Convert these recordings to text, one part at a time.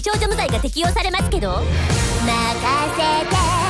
美少女無罪が適用されますけど任せて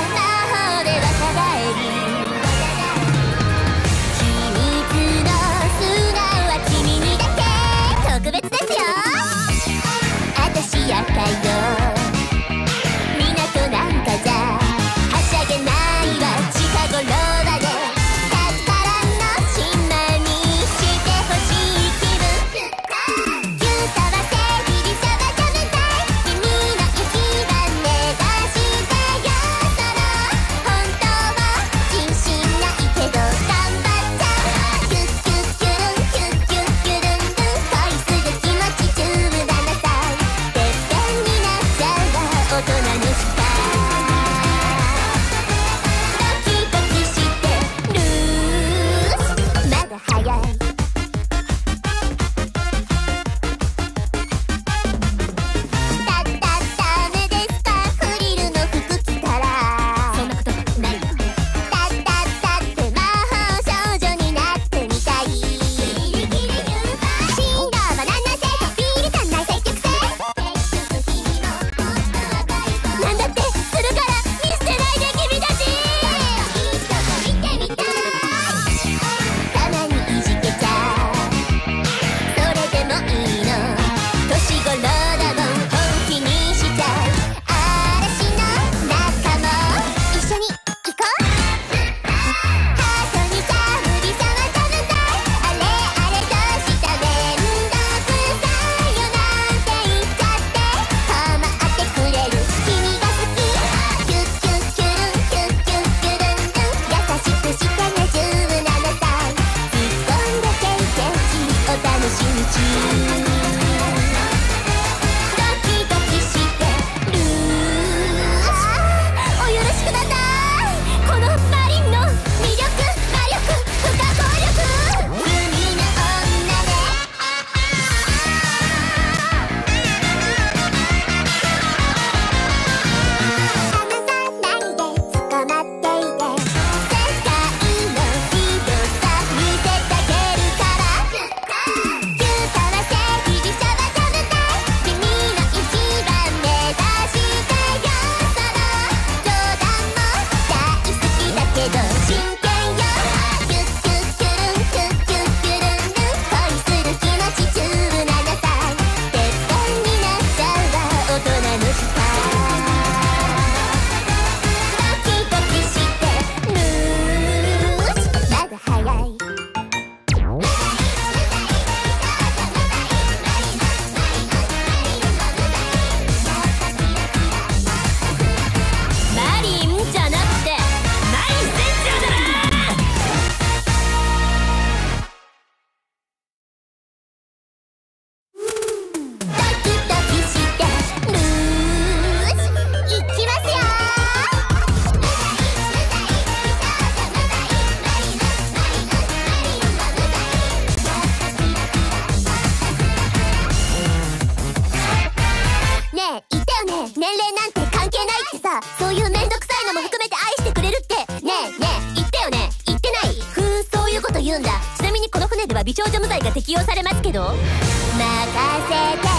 この船では美少女無罪が適用されますけど任せて魔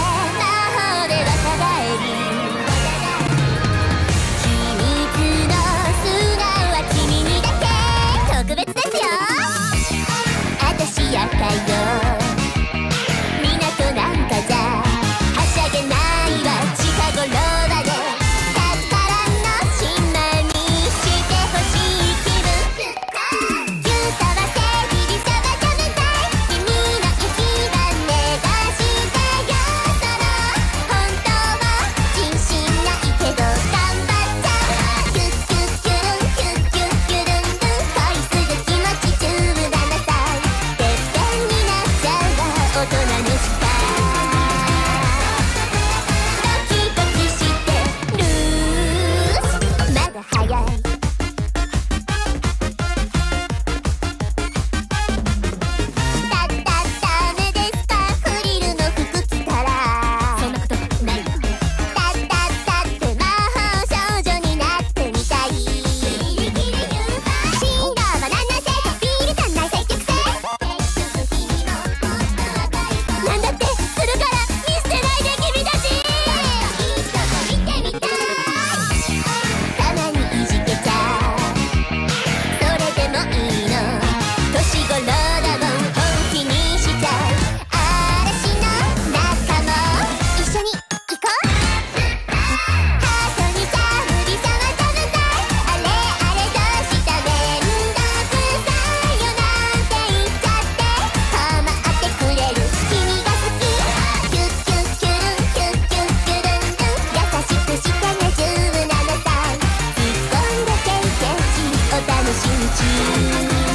法で若返りですよ。自己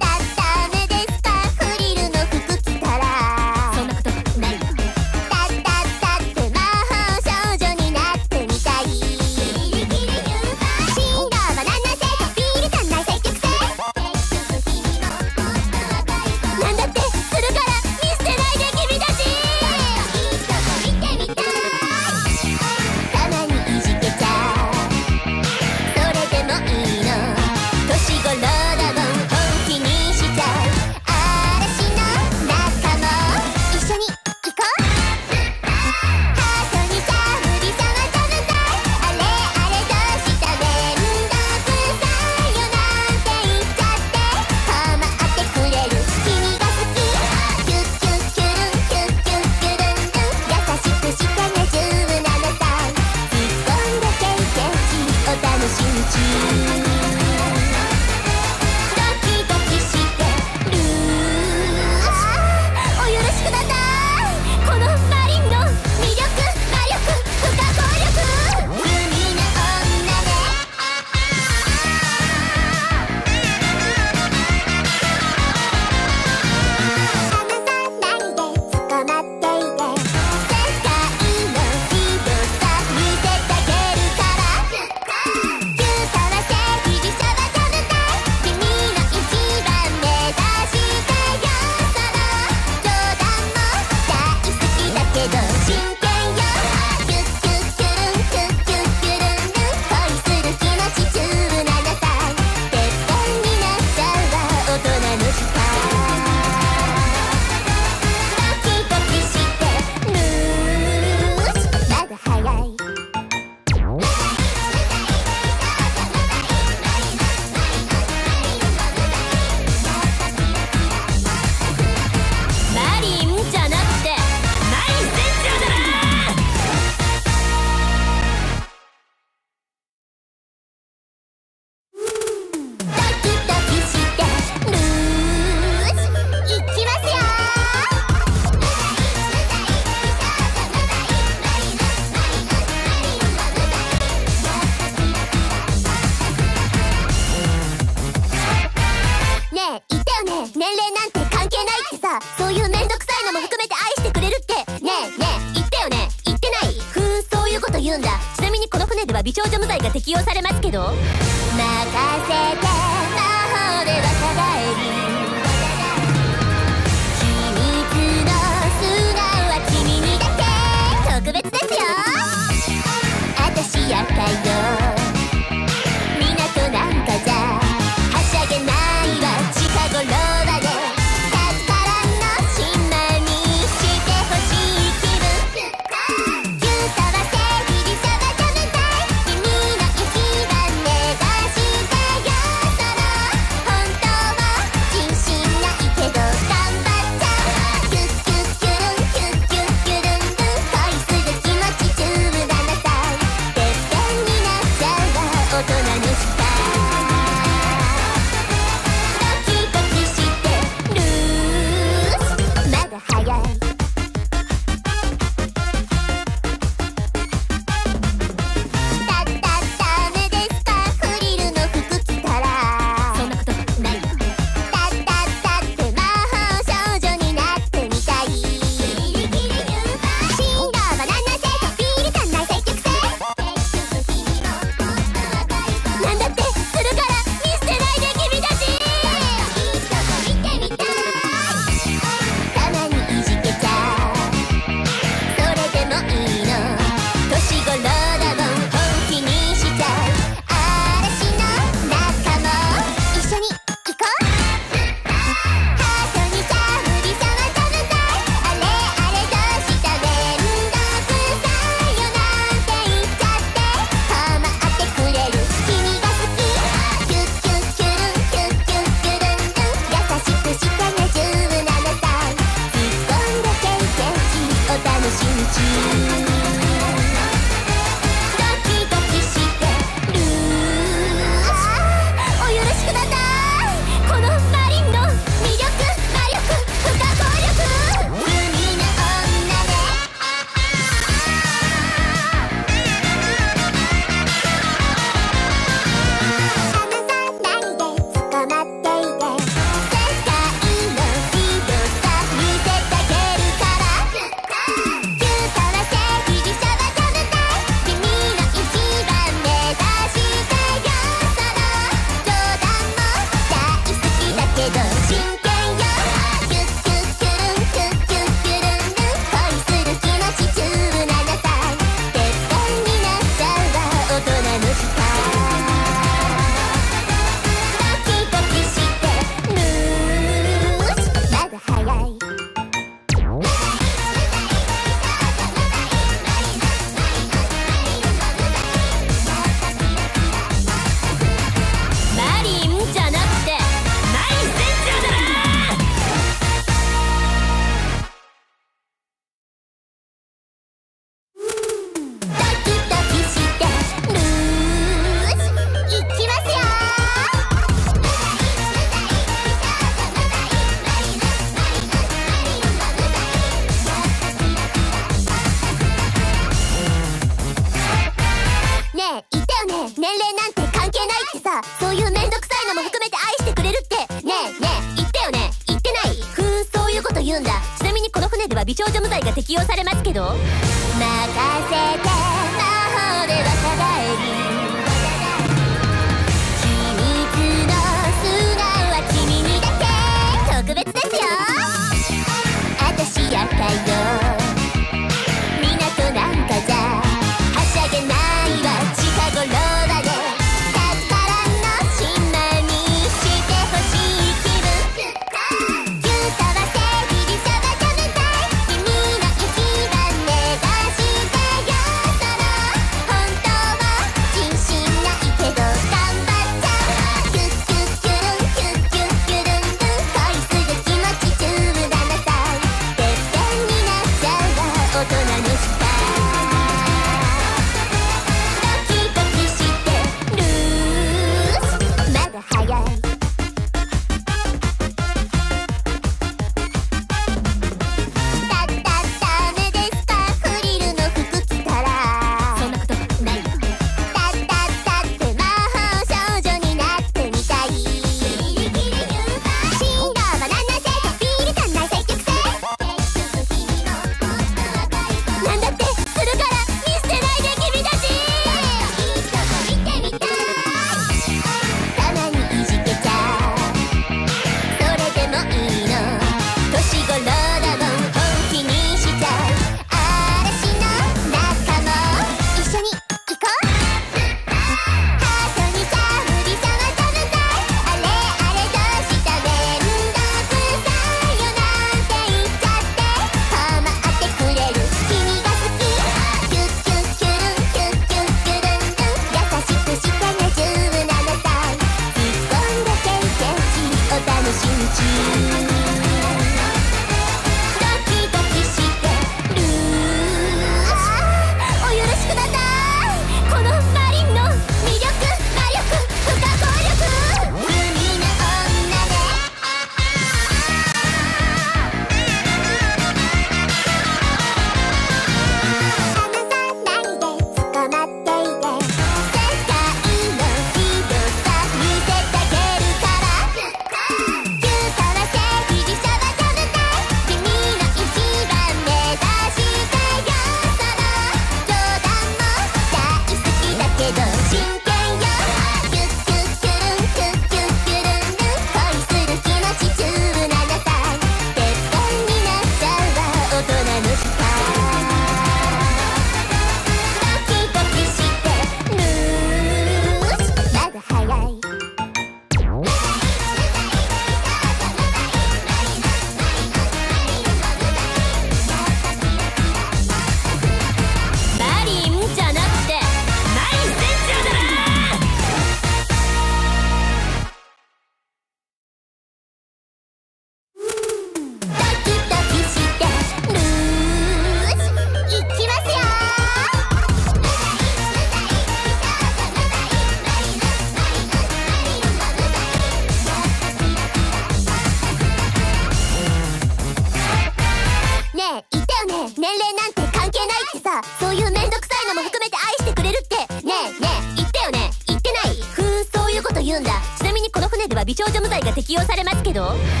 適用されますけど。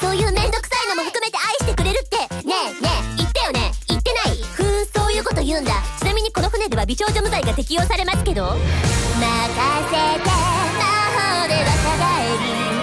そういうめんどくさいのも含めて愛してくれるって。ねえねえ言ったよね。言ってない。ふーんそういうこと言うんだ。ちなみにこの船では美少女無罪が適用されますけど。任せて魔法で若返り